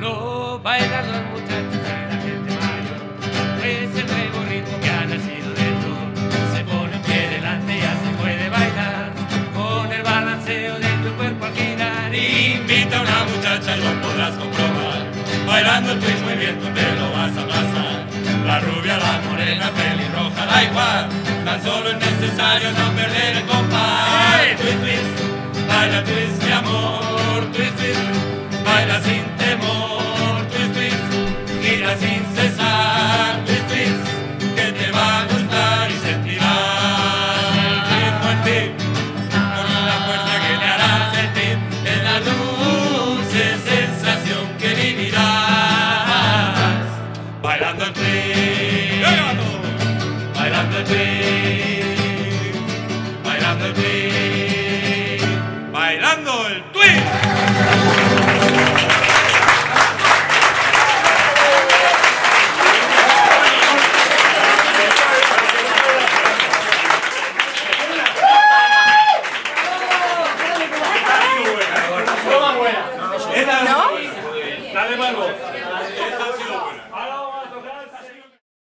Lo bailan los muchachos y la gente mayor. Es el nuevo ritmo que ha nacido dentro. Se pone un pie delante y ya se puede bailar. Con el balanceo de tu cuerpo al girar. Invita a una muchacha lo podrás comprobar. Bailando el twist muy bien tú te lo vas a pasar. La rubia, la morena, pelirroja, da igual. Tan solo es necesario no perder el compás. Bailando el twist, bailando el twist, পারবো